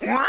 What?